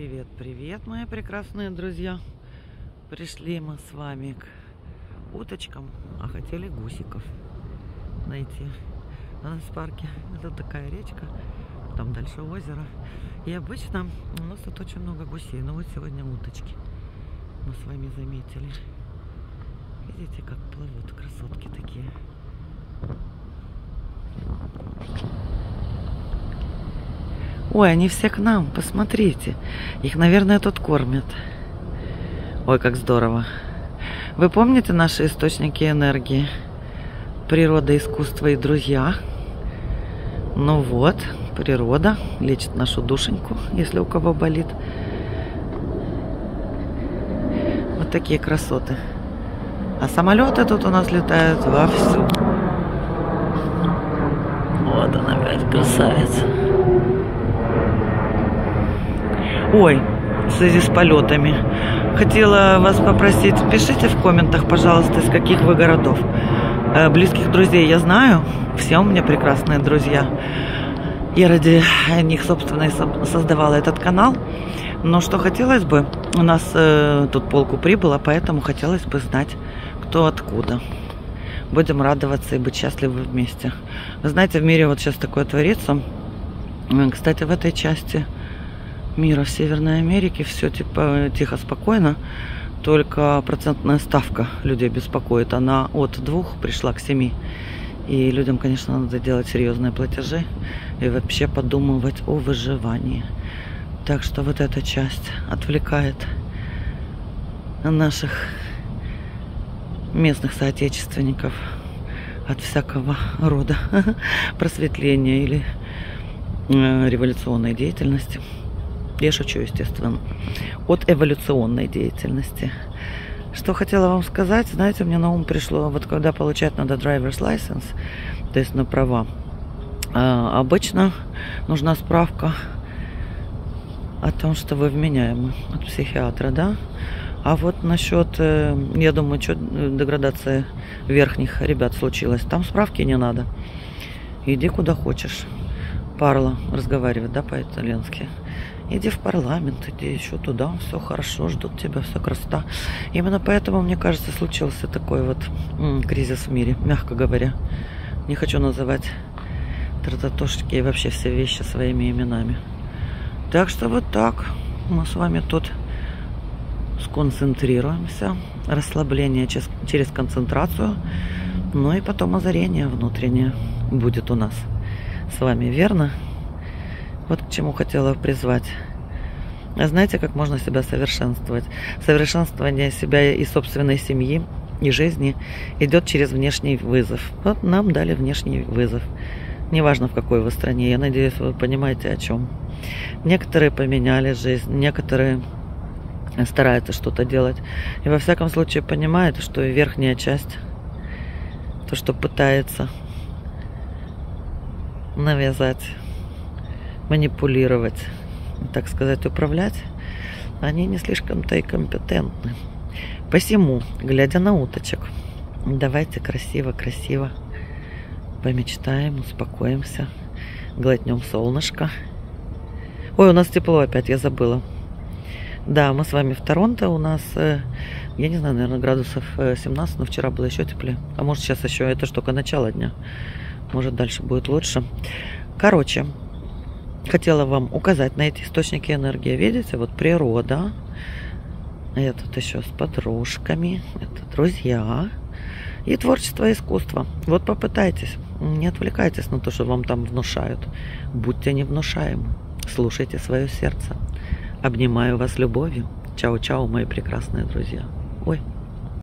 Привет, привет, мои прекрасные друзья. Пришли мы с вами к уточкам, а хотели гусиков найти. У нас в парке это такая речка, там дальше озеро. И обычно у нас тут очень много гусей. Но вот сегодня уточки мы с вами заметили. Видите, как плывут красотки такие. Ой, они все к нам, посмотрите. Их, наверное, тут кормят. Ой, как здорово. Вы помните наши источники энергии? Природа, искусство и друзья. Ну вот, природа лечит нашу душеньку, если у кого болит. Вот такие красоты. А самолеты тут у нас летают вовсю. Вот она опять красавица. Ой, в связи с полетами. Хотела вас попросить, пишите в комментах, пожалуйста, из каких вы городов. Э, близких друзей я знаю, все у меня прекрасные друзья. Я ради них, собственно, и создавала этот канал. Но что хотелось бы, у нас э, тут полку прибыло, поэтому хотелось бы знать, кто откуда. Будем радоваться и быть счастливы вместе. Вы знаете, в мире вот сейчас такое творится. Кстати, в этой части мира в Северной Америке все типа тихо, спокойно. Только процентная ставка людей беспокоит. Она от двух пришла к семи. И людям, конечно, надо делать серьезные платежи и вообще подумывать о выживании. Так что вот эта часть отвлекает наших местных соотечественников от всякого рода просветления или э, революционной деятельности. Шучу, естественно. От эволюционной деятельности. Что хотела вам сказать, знаете, мне на ум пришло, вот когда получать надо driver's license, то есть на права, а, обычно нужна справка о том, что вы вменяемы от психиатра, да? А вот насчет, э, я думаю, что деградация верхних ребят случилась, там справки не надо. Иди куда хочешь. Парло разговаривать, да, по-итальянски. Иди в парламент, иди еще туда, все хорошо, ждут тебя, все красота. Именно поэтому, мне кажется, случился такой вот кризис в мире, мягко говоря. Не хочу называть трататошки и вообще все вещи своими именами. Так что вот так мы с вами тут сконцентрируемся. Расслабление через, через концентрацию. Ну и потом озарение внутреннее будет у нас с вами, верно? Вот к чему хотела призвать. А знаете, как можно себя совершенствовать? Совершенствование себя и собственной семьи, и жизни идет через внешний вызов. Вот нам дали внешний вызов. Неважно, в какой вы стране. Я надеюсь, вы понимаете, о чем. Некоторые поменяли жизнь, некоторые стараются что-то делать. И во всяком случае понимают, что верхняя часть, то, что пытается навязать манипулировать, так сказать, управлять, они не слишком-то и компетентны. Посему, глядя на уточек, давайте красиво-красиво помечтаем, успокоимся, глотнем солнышко. Ой, у нас тепло опять, я забыла. Да, мы с вами в Торонто, у нас, э, я не знаю, наверное, градусов 17, э, но вчера было еще теплее. А может сейчас еще, это ж только начало дня. Может дальше будет лучше. Короче, хотела вам указать на эти источники энергии. Видите, вот природа. Я тут еще с подружками. Это друзья. И творчество искусство. Вот попытайтесь. Не отвлекайтесь на то, что вам там внушают. Будьте невнушаемы. Слушайте свое сердце. Обнимаю вас любовью. Чао-чао, мои прекрасные друзья. Ой.